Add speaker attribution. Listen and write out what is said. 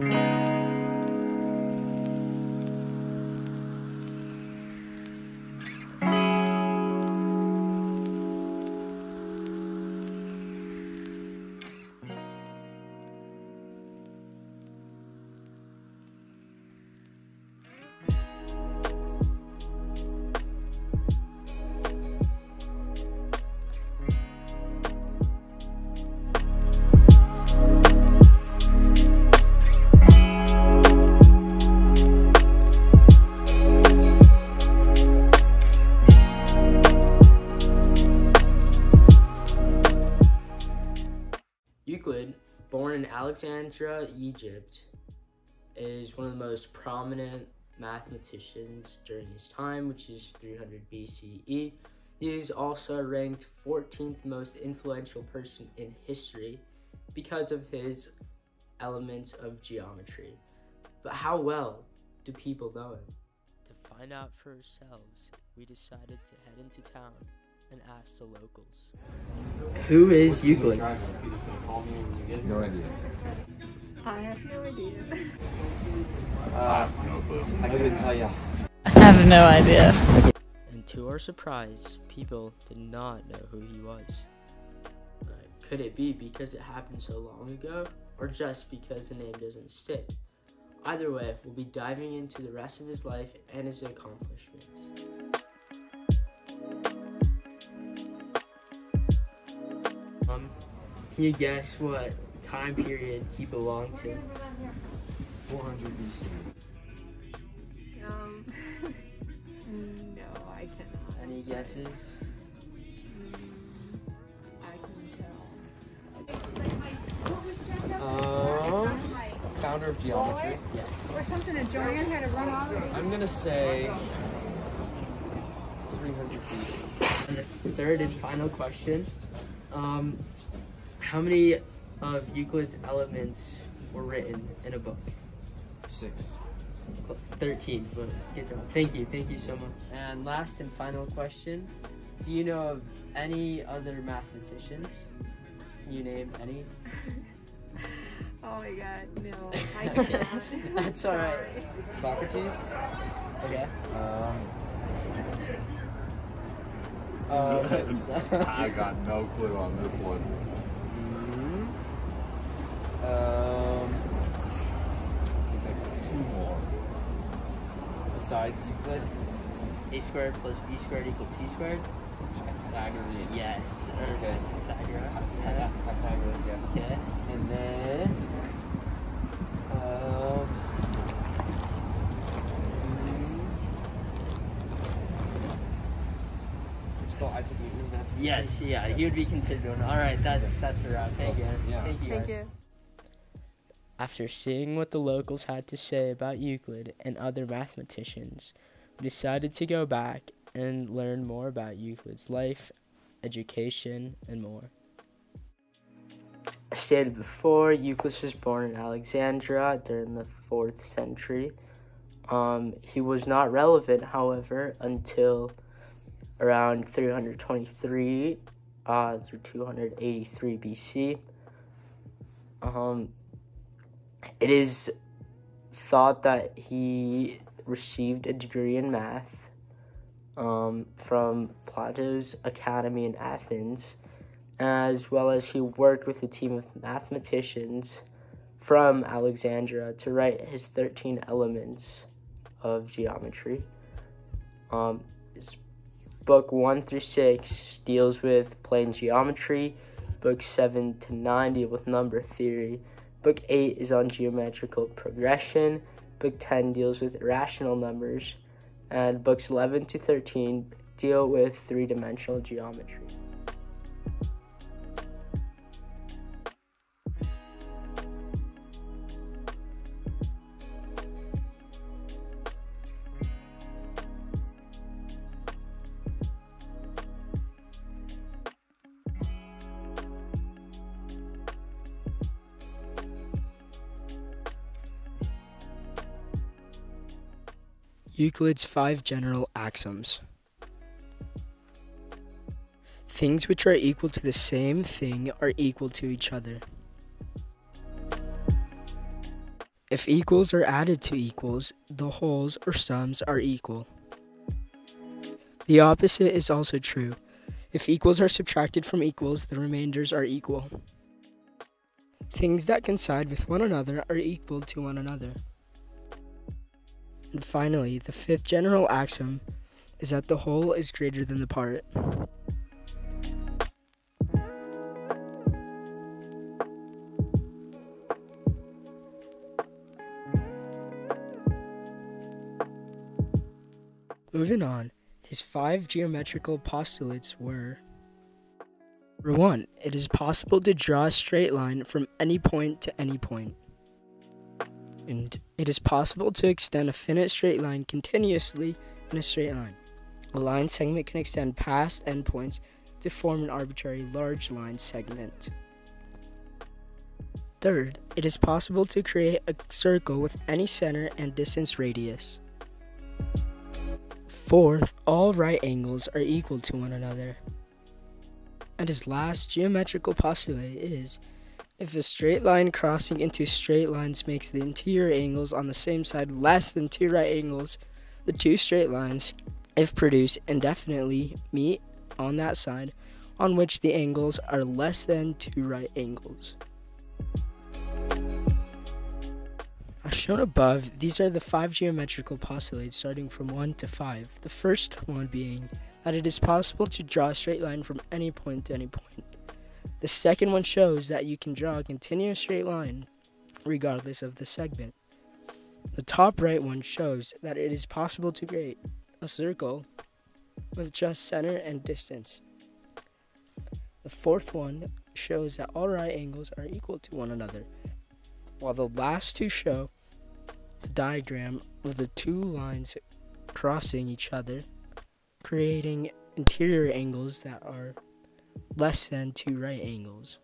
Speaker 1: Euclid, Alexandria, Egypt, is one of the most prominent mathematicians during his time, which is 300 BCE. He is also ranked 14th most influential person in history because of his elements of geometry. But how well do people know him?
Speaker 2: To find out for ourselves, we decided to head into town and ask the locals.
Speaker 1: Who is Euclid?
Speaker 3: No idea.
Speaker 4: I have no idea.
Speaker 3: Uh, I couldn't tell you.
Speaker 5: I have no idea.
Speaker 2: And to our surprise, people did not know who he was.
Speaker 1: Could it be because it happened so long ago, or just because the name doesn't stick? Either way, we'll be diving into the rest of his life and his accomplishments. Um, can you guess what time period he belonged to?
Speaker 3: 400 BC.
Speaker 4: Um, no, I cannot.
Speaker 1: Any guesses?
Speaker 4: I can tell.
Speaker 3: Um, founder of geometry.
Speaker 1: Yes.
Speaker 6: Or something that Joanne had to run off.
Speaker 3: I'm gonna say 300 BC.
Speaker 1: And the third and final question. Um, how many of Euclid's elements were written in a book?
Speaker 3: Six.
Speaker 1: Close. 13, but good job. Thank you. Thank you so much. And last and final question. Do you know of any other mathematicians? Can you name any?
Speaker 4: Oh my god, no, I cannot.
Speaker 1: That's all right.
Speaker 4: Sorry.
Speaker 3: Socrates.
Speaker 1: Okay.
Speaker 3: Um. Uh,
Speaker 7: I got no clue on this one.
Speaker 3: um. Two more. Besides Euclid,
Speaker 1: A squared plus B squared equals C squared?
Speaker 3: Pythagorean.
Speaker 1: Yes.
Speaker 3: Okay.
Speaker 1: Pythagoras.
Speaker 3: Pytha- Pythagoras, yeah.
Speaker 1: Okay.
Speaker 3: And then, um, it's called Isaac Newton. is that-
Speaker 1: Yes, yeah, he would be considered one. All right, that's that's a wrap. Thank you.
Speaker 3: Yeah.
Speaker 1: Thank you.
Speaker 6: Thank you.
Speaker 2: After seeing what the locals had to say about Euclid and other mathematicians, we decided to go back and learn more about Euclid's life, education, and more.
Speaker 1: As stated before, Euclid was born in Alexandria during the 4th century. Um, he was not relevant, however, until around 323 uh, through 283 BC. Um, it is thought that he received a degree in math um, from Plato's Academy in Athens as well as he worked with a team of mathematicians from Alexandria to write his 13 elements of geometry. Um, book 1 through 6 deals with plane geometry, book 7 to 9 deal with number theory, book 8 is on geometrical progression, book 10 deals with irrational numbers, and books 11 to 13 deal with three dimensional geometry.
Speaker 2: Euclid's five general axioms. Things which are equal to the same thing are equal to each other.
Speaker 1: If equals are added to equals, the wholes or sums are equal. The opposite is also true. If equals are subtracted from equals, the remainders are equal. Things that coincide with one another are equal to one another. And finally, the fifth general axiom is that the whole is greater than the part. Moving on, his five geometrical postulates were Number one, it is possible to draw a straight line from any point to any point. And it is possible to extend a finite straight line continuously in a straight line. A line segment can extend past endpoints to form an arbitrary large line segment. Third, it is possible to create a circle with any center and distance radius. Fourth, all right angles are equal to one another. And his last geometrical postulate is if a straight line crossing into straight lines makes the interior angles on the same side less than two right angles, the two straight lines, if produced indefinitely, meet on that side on which the angles are less than two right angles. As shown above, these are the five geometrical postulates starting from 1 to 5. The first one being that it is possible to draw a straight line from any point to any point. The second one shows that you can draw a continuous straight line regardless of the segment. The top right one shows that it is possible to create a circle with just center and distance. The fourth one shows that all right angles are equal to one another, while the last two show the diagram of the two lines crossing each other, creating interior angles that are less than two right angles.